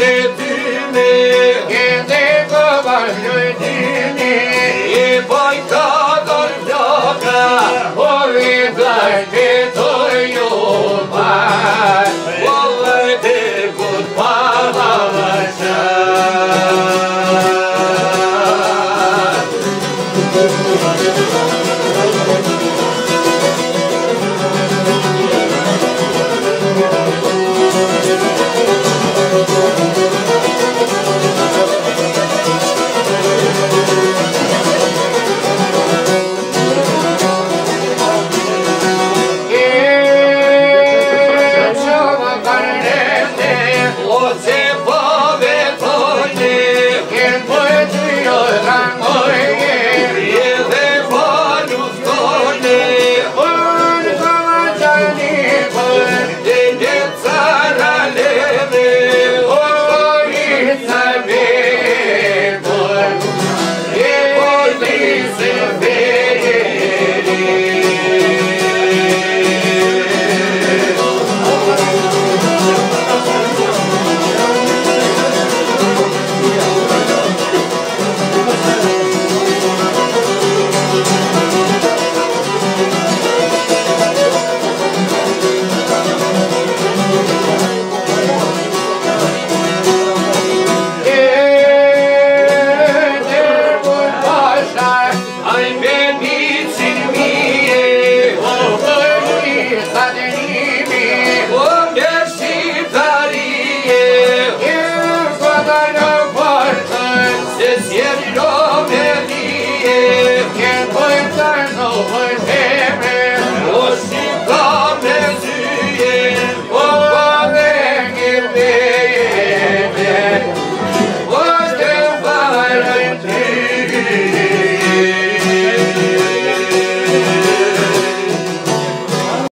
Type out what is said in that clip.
Në dyme, e në govallë në dyme, e pojka do lëka, pojka do lëka você world.